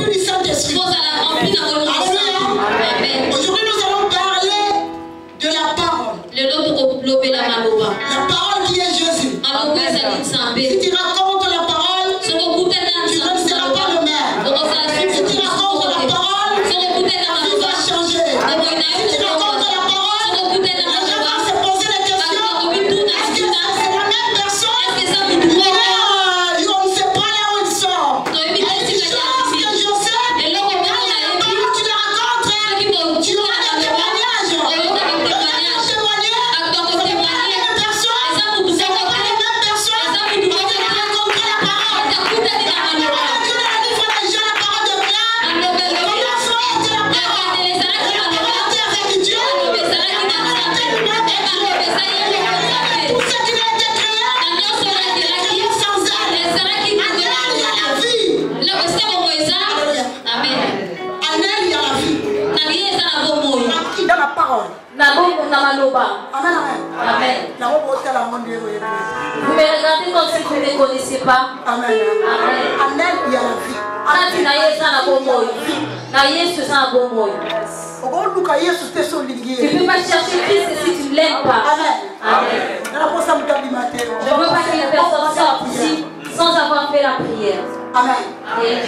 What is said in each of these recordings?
rempli du Saint-Esprit. Aujourd'hui, nous allons parler de la parole. La parole qui est Jésus. Si tu racontes Amen. Je ne veux pas qu'une personne sorte ici sans avoir fait la prière. Amen. Amen.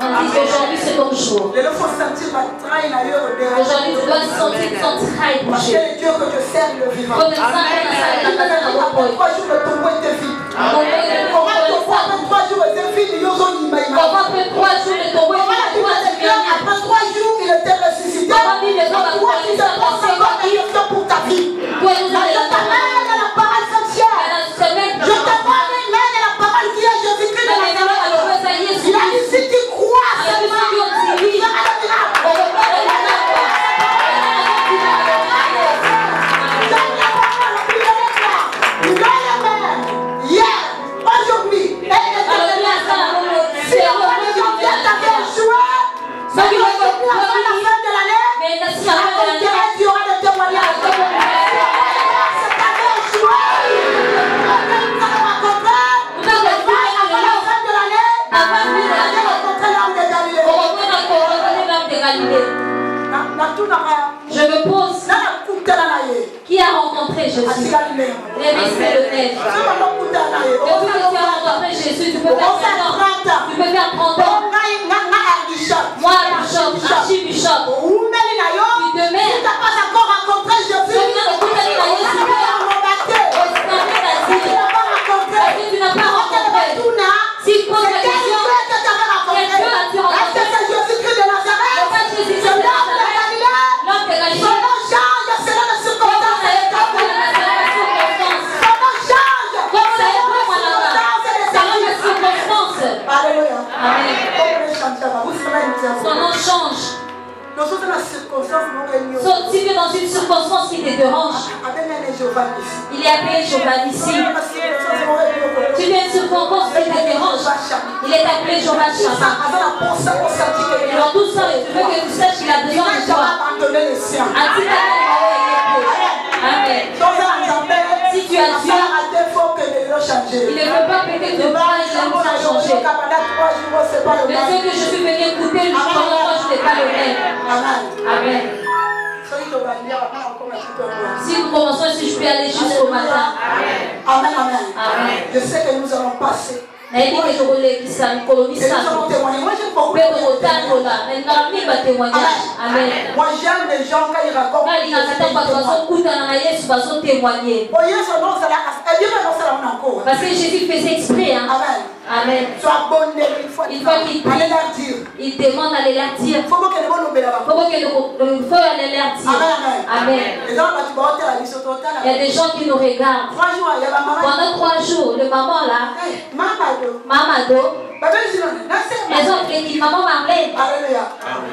On dit qu'aujourd'hui c'est ton jour. Aujourd'hui tu dois sentir ton trail bouger. Comme ça, Après trois jours, il était ressuscité? Après trois jours, Le Dieu que je suis venu goûter pendant trois pas le même. Amen. Si nous commençons, si je peux aller jusqu'au matin. Amen. Amen. Je sais que nous allons passer. nayebi tokolekisa mikolo misano mpe tokotambola nami parce que jésus faisait exprès? Hein. Amen. Amen. Il faut qu'il prie. Il demande à les dire. Il faut que le feu allait leur dire. Amen. Il y a des gens qui nous regardent. Pendant trois jours, le maman là, Mamado, les autres, les dit maman Marlène. Alléluia.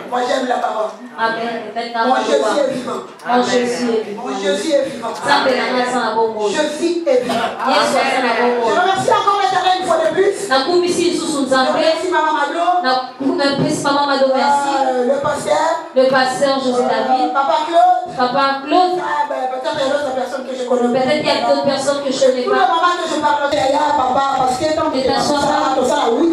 Moi j'aime la parole. Amen. Mon Jésus est vivant. Mon Jésus est vivant. Mon Jésus est vivant. Jésus est vivant. Je remercie encore les l'éternel une fois de plus. Merci maman Mado. Merci maman Mado. Euh, merci. Le pasteur. Le pasteur José euh, David. Papa Claude. Papa Claude. Ah, ben, peut-être il y a d'autres personnes que je connais. Peut-être il y a d'autres personnes que je connais pas. Tout le moment que je parle, il y papa parce que tant que ça, tout ça, oui.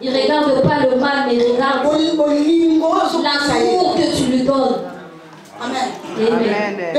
Il ne regarde pas le mal, mais regarde l'amour que tu lui donnes. Amen. Amen.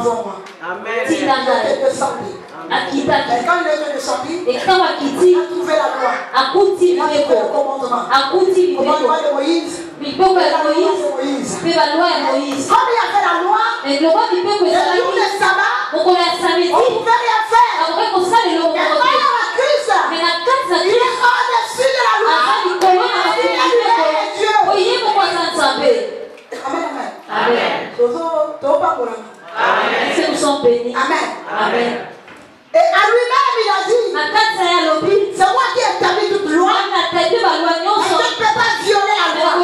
envoie-moi. Amen. Et quand il est descendu, il a trouvé la loi. Il a trouvé le commandement. Commandement de Moïse. Mipoko ya Moïse. Mpe baloi ya Moïse. Engloba mipeko mokolo ya samedi akoki kosalela mokolo te me na kati na kristoaza likolo na bakoieko oye moko aza nzambe tozobakolanga Amen. Bénis. Amen. Amen. Et à lui-même, il a dit C'est moi qui ai établi toute loi. Mais je ne peux pas violer la loi.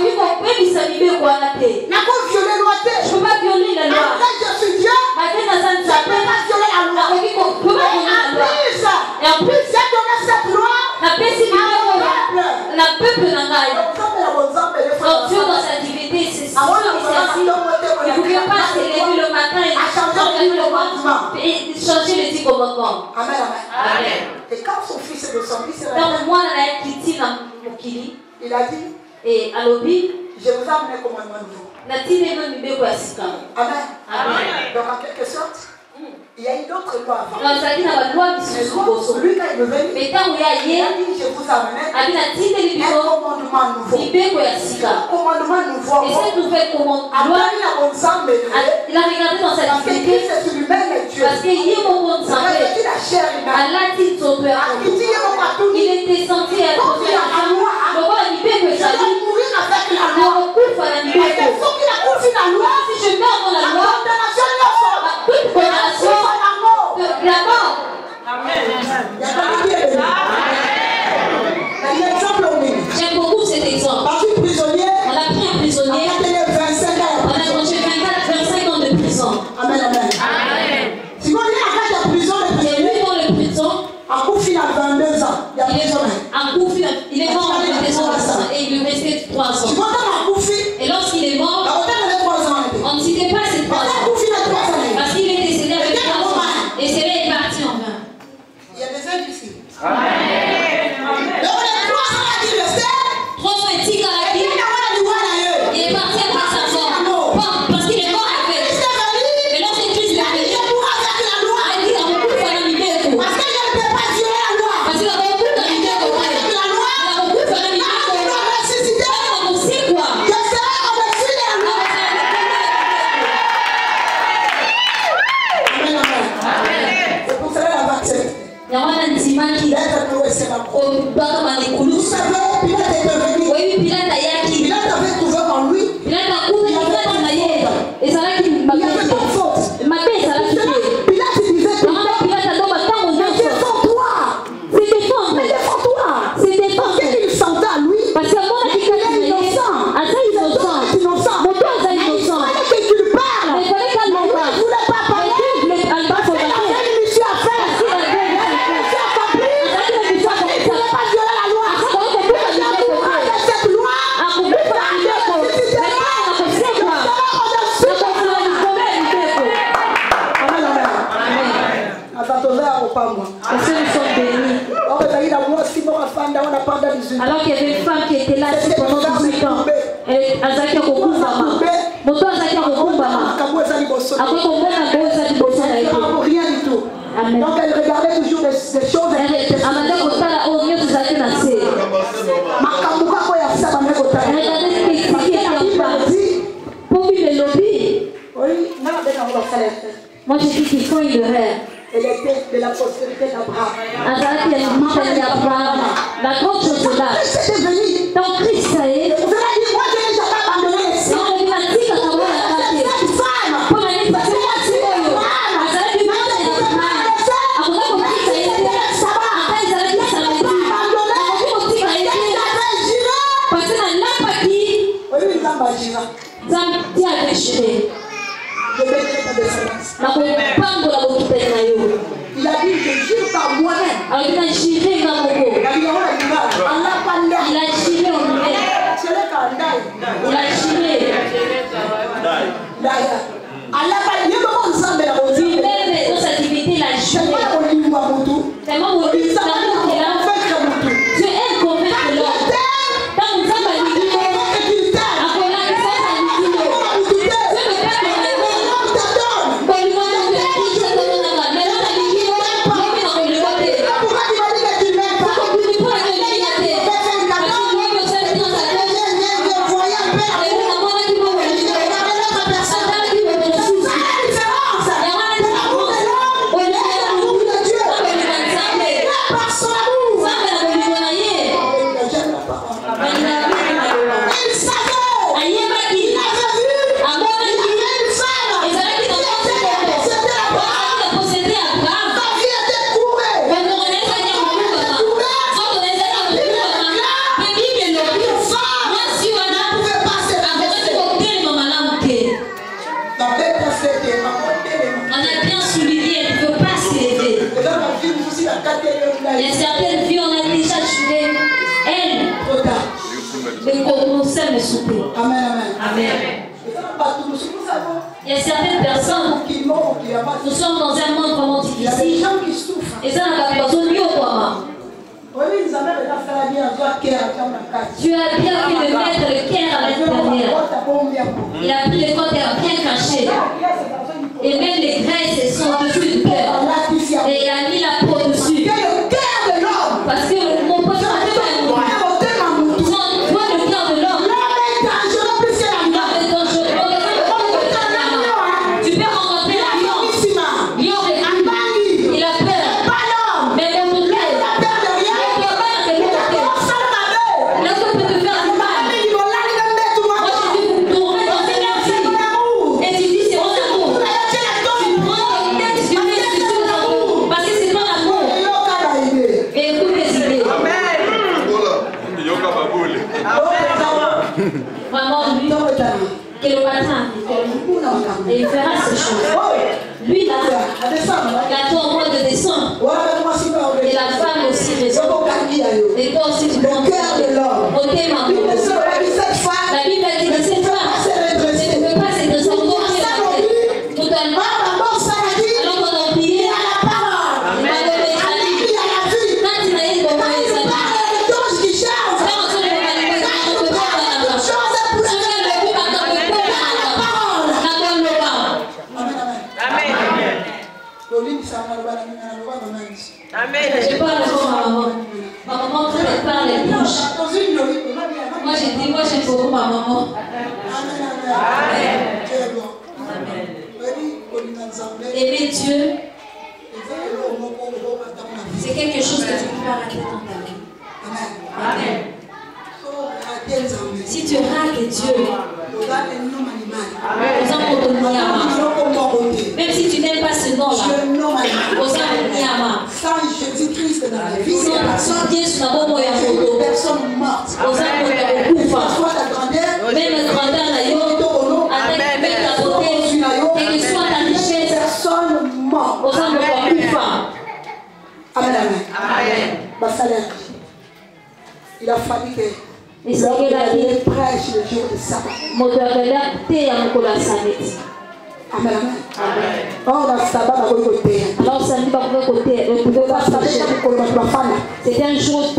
Je ne peux pas violer la loi. Après, je suis Dieu. Je ne peux pas violer la loi. Et en plus, j'ai donné cette loi à mon peuple. Le peuple n'a pas eu. Donc, Dieu, dans sa divinité, c'est ça ne pouvez pas se lever le matin et changer le commandement. Et changer les dix commandements. Amen, amen. Et quand son fils est descendu, c'est la Donc, moi, la Kitty, il a dit Et à l'obi, je vous ai amené commandement nouveau. Amen. Amen. Donc, en quelque sorte, il y a une autre loi avant. Le celui est venu, il a dit, je vous amène un commandement nouveau. Un commandement nouveau. Il a ensemble Il a regardé dans Parce qu'il est mon bon sang. Il a hein. il à a la loi. Le roi a la loi. Il a la loi. Si je la loi, J'aime beaucoup cet exemple. On a pris un prisonnier. On a mangé 25 ans de prison. Amen, amen. Si vous voulez arrêter la prison, le prisonnier. Et lui, dans il a il est mort en prison et il lui restait 3 ans.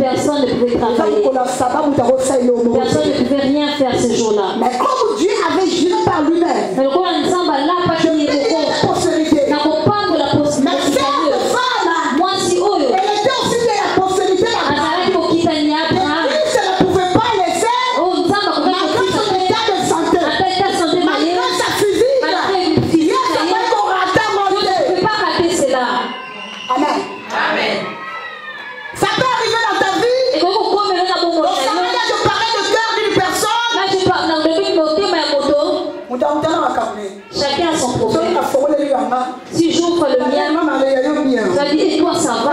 personne ne pouvait travailler. Personne ne pouvait rien faire ce jour-là. Mais comme Dieu avait juré par lui-même. ça va.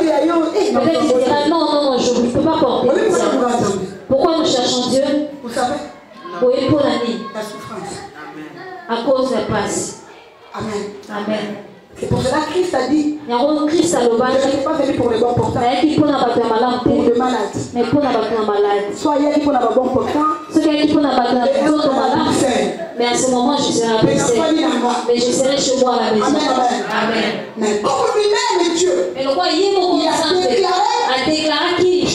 Eh, Peut-être il dira non, non, non, je ne peux pas porter. Pourquoi nous cherchons Dieu Vous savez Pour épouraner. La souffrance. Amen. À cause de la passe. Amen. Amen. C'est pour cela que Christ a dit yango krist alobaki nayaki mpona bato ya malamu te mais mpona bato ya malade so ayaki mpona babon portant mais à ce moment, je serai poussé. Mais je serai chez moi à la maison. Amen. Mais comme lui-même est Dieu, il a déclaré qu'il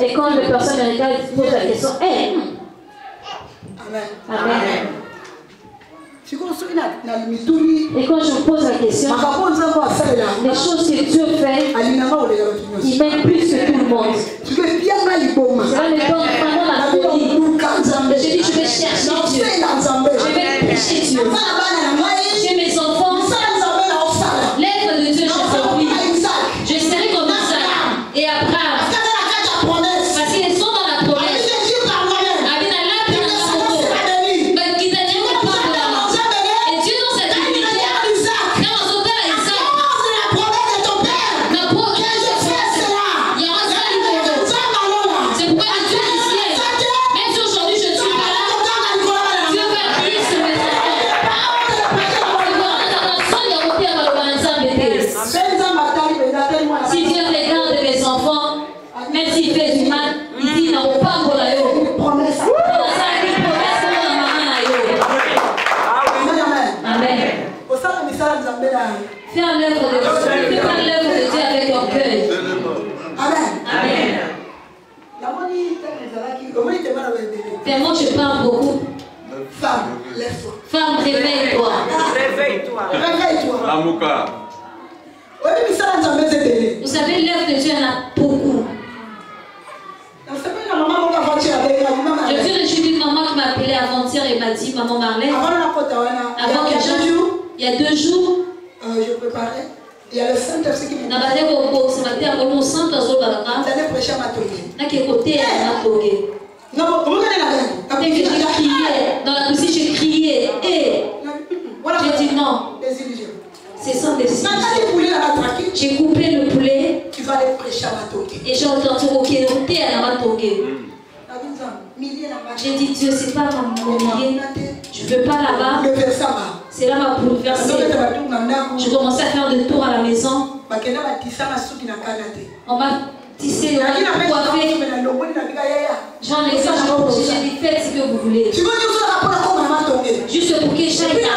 Et quand les personnes regarde, pose la question, eh, Amen. Amen. Et quand je pose la question, les choses que Dieu fait, il m'aime plus que tout le monde. Je vais vraiment la folie. Je dis, je vais chercher Dieu. Je vais prêcher Dieu. Tellement tu parles beaucoup. Femme, lève-toi. Femme, réveille-toi. Réveille-toi. Réveille-toi. Amouka. Vous savez, l'œuvre de Dieu en a beaucoup. Je suis reçue d'une maman qui m'a appelée avant-hier et m'a dit, maman Marlène, avant il y a deux jours, il y a deux jours, euh, je préparais. Il y a le Saint-Esprit qui m'a dit. Prêcher à ma toge. Et puis tu criais, dans la piscine, j'ai crié, eh, et j'ai dit non. C'est sans décision. J'ai coupé le poulet. Tu vas aller prêcher à Et j'ai entendu ok, à hmm. J'ai dit Dieu, c'est pas mon millier. Je veux pas là-bas. C'est là ma bouleversée. Je commençais à faire des tours à la maison. On Tissez nos coiffez. J'en ai ça, j'ai dit faites ce que vous voulez. Juste pour que j'aille là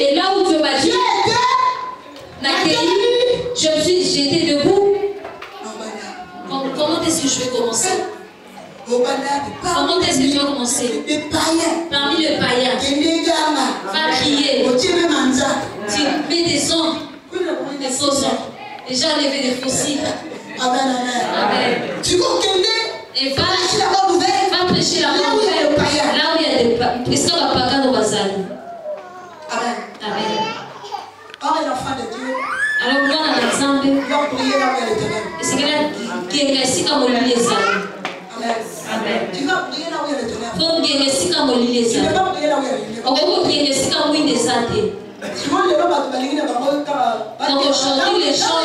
Et là où Dieu m'a dit, je me suis j'étais debout. Comment est-ce que je vais commencer? Comment est-ce que je vais commencer? Parmi les païens, va crier. Tu mets des hommes, des faux hommes, déjà levé des fossiles. Amen, amen. amen. Tu vas et va prêcher la bonne nouvelle? Va prêcher la bonne nouvelle. Là où il y a des païens. Amen. Amen. Or, les enfants de Dieu. Alors, on a prier. Et c'est que là, qui est comme on lit les Amen. Tu vas prier là où il y a l'éternel. Faut prier comme on Tu ne vas prier là où il y a l'éternel. On va prier on Donc aujourd'hui, les gens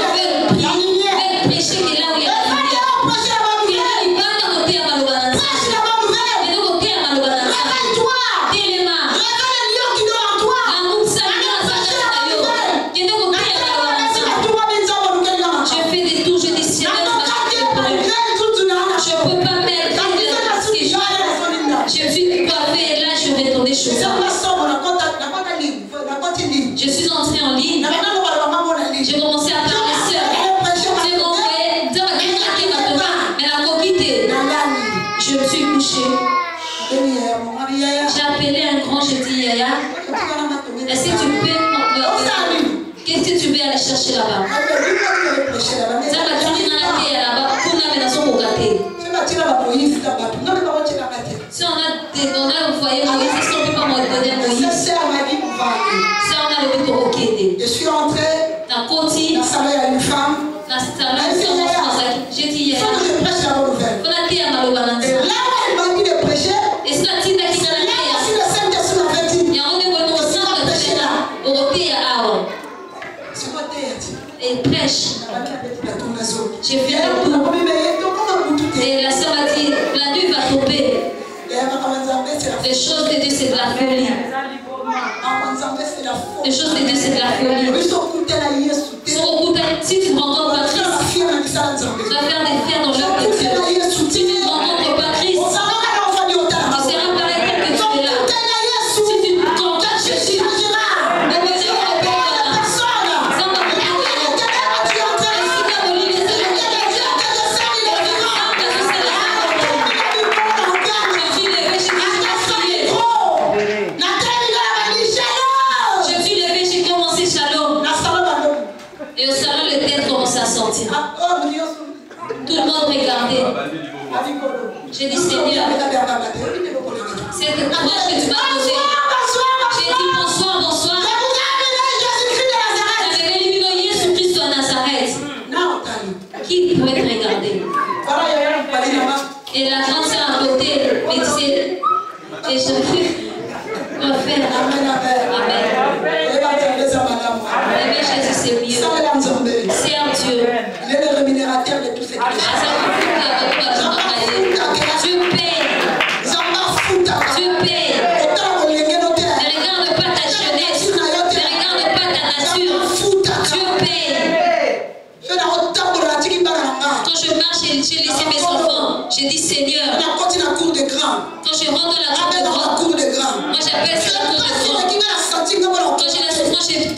যদি 왜 수학도 됐어? 맞았어. 찐 거라 어떠시나 싶으시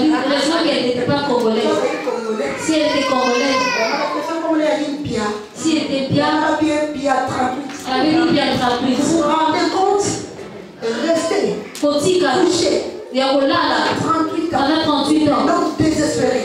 Tu pas congolaise. Si elle était congolaise, si elle était bien, elle avait bien traduite. Vous vous rendez compte? Restez. Kotika. 38. Pendant 38 ans. Donc désespéré.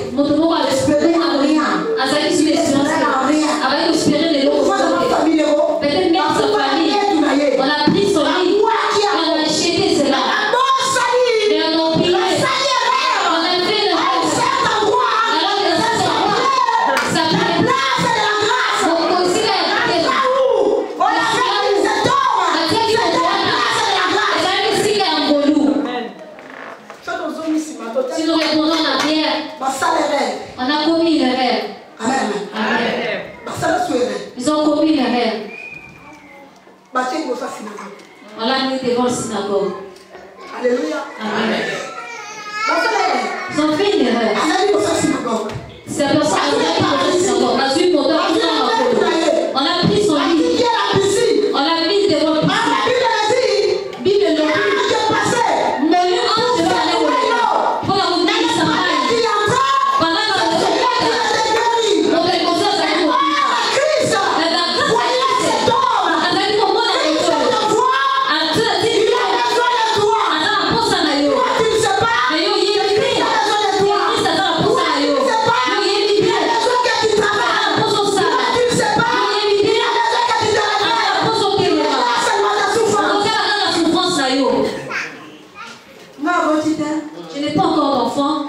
Je n'ai pas encore d'enfant.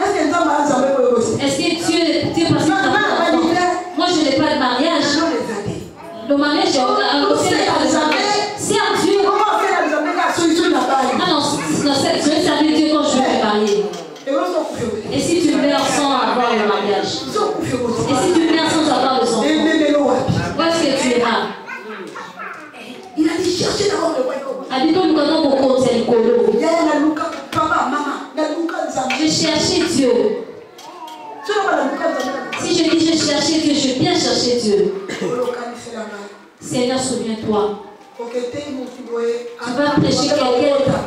Est-ce que Dieu, Dieu parce que Moi, je n'ai pas de mariage. Le mariage, on a aussi toi. Tu vas empêcher quelqu'un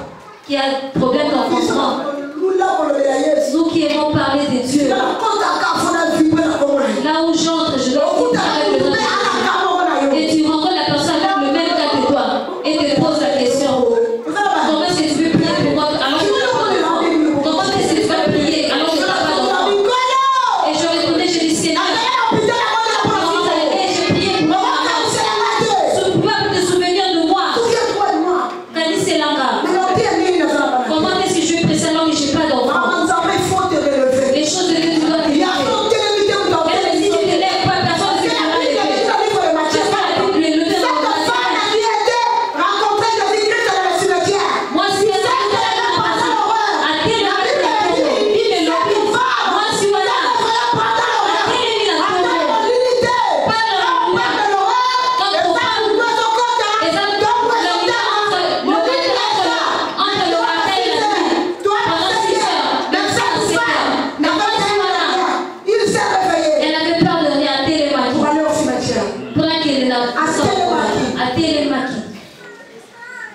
qui a un problème d'enfouissement. Nous qui aimons parler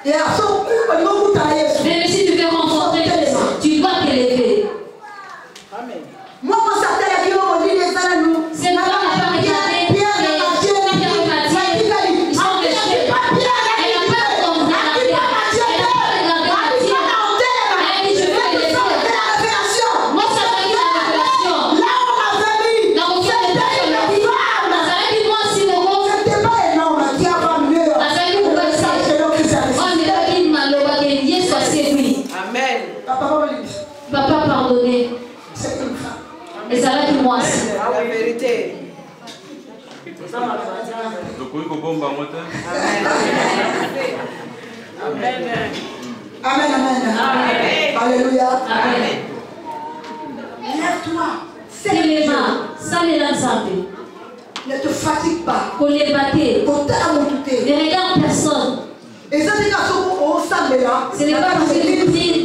É ação curva, longo trajeto. Amen. Amen, amen. amen. Alléluia. Amen. Lève-toi. C'est les mains. Salez. Ne te fatigue pas. Ne regarde personne. Et ça, c'est quand on s'en là. Ce n'est pas parce que tu dis,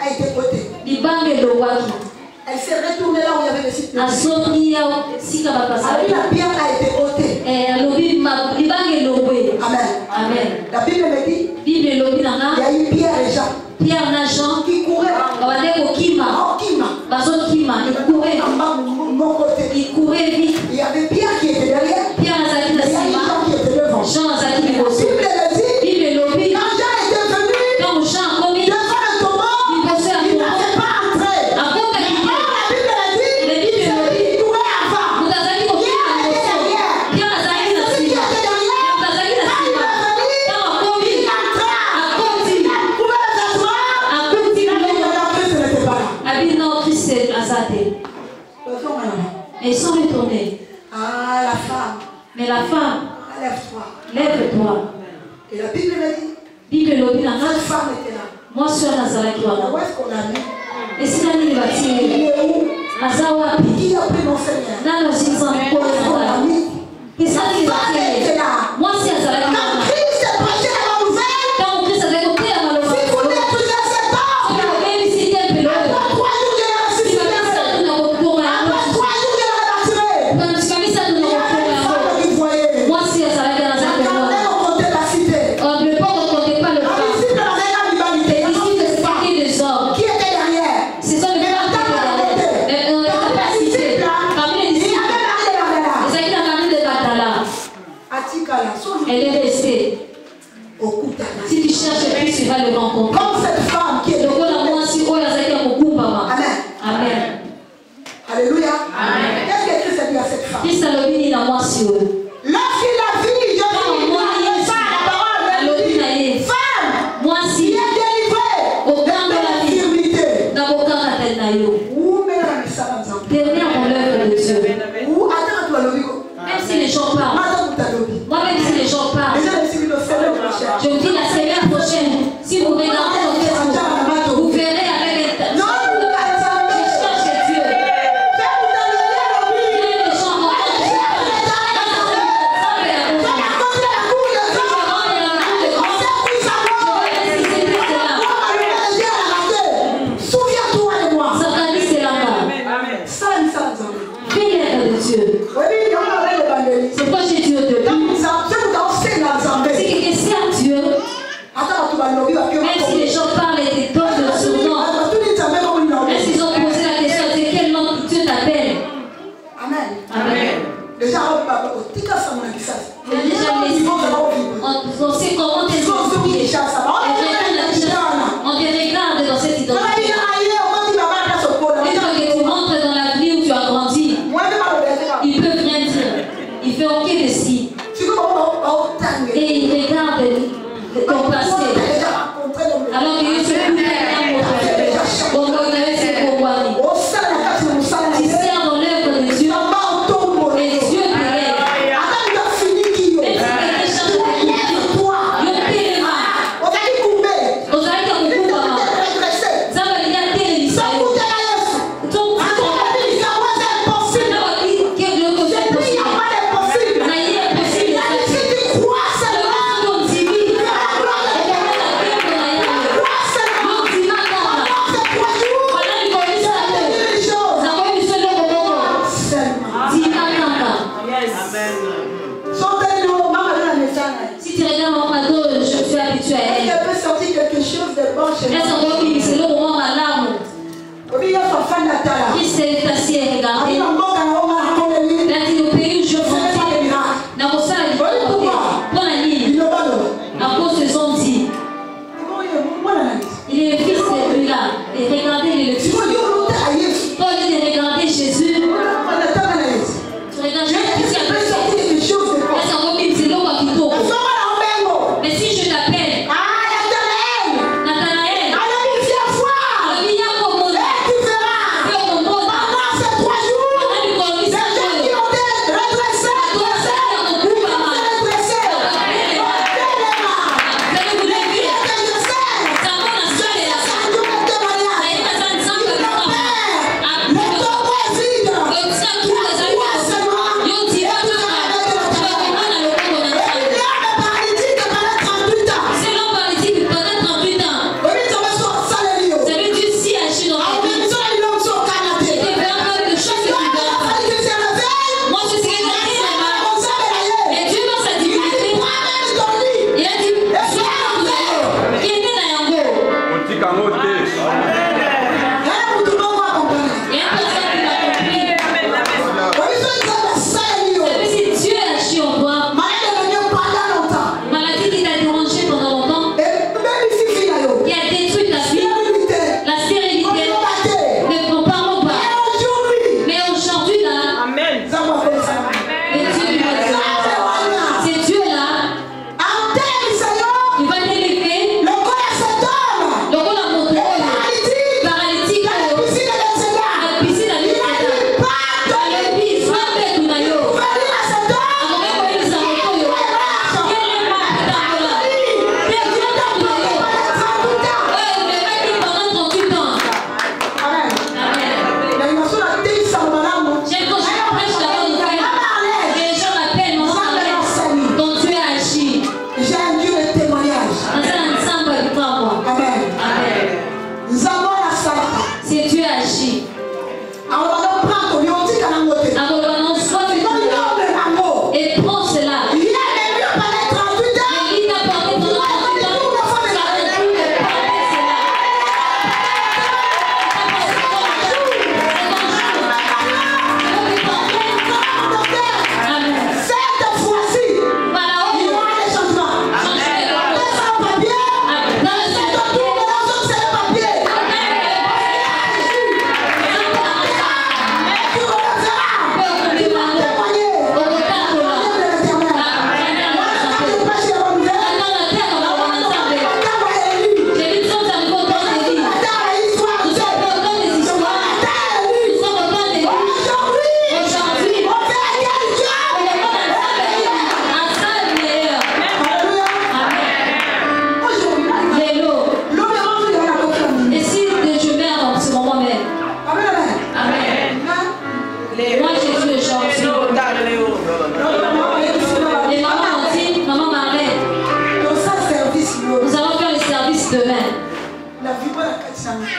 a été ôtée. Elle s'est retournée là où il y avait le site. Alors ah la pierre a été ôtée. Amen. Amen. La Bible me dit il y a eu Pierre et Jean. Pierre na Jean qui courait. Ils couraient. Il courait vite. Il y avait Pierre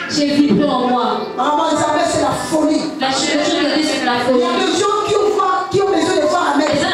J'ai vibré en moi. Maman Isabelle, c'est la folie. La chirurgie de Dieu, c'est la folie. Il y a des gens qui ont, besoin de voir la Amen.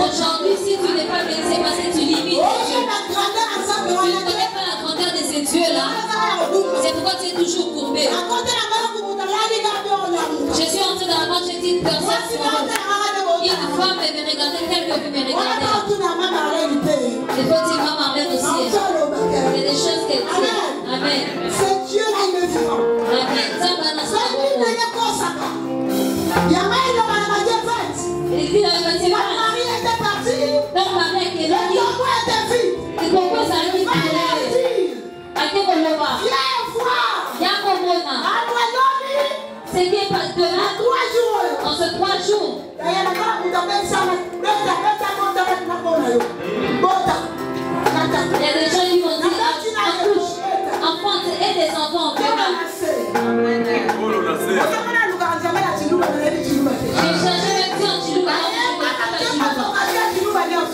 Aujourd'hui, si tu n'es pas c'est parce que tu limites. Tu ne connais pas la grandeur de ces dieux-là. C'est pourquoi tu es toujours courbé. Je suis entrée dans la marche, j'ai dit, personne, une femme me regardait telle que vous me regardez. Il faut dire, maman, Marlène aussi. Il y a des choses qu'elle dit. Amen. C'est Dieu là, il est vivant. Amen. Zamba na Sasa sababu. mwenye kosaka. Yamai ndo wanamajia vent. Il dit dans le bâtiment,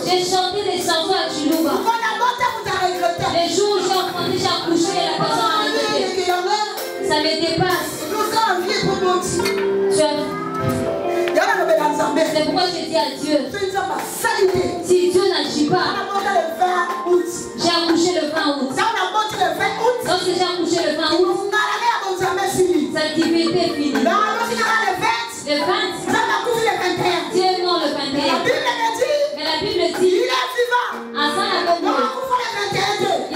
J'ai chanté des chansons à Chiluba. Les jours où j'ai entendu, j'ai accouché la personne à côté. Ça me dépasse. C'est pourquoi je dis à Dieu. Si Dieu n'agit pas, j'ai accouché le 20 août. Lorsque j'ai accouché le 20 août, sa divinité est finie. Le 20, Dieu est mort le 21. Mais la Bible dit, il est vivant. Ensemble avec nous.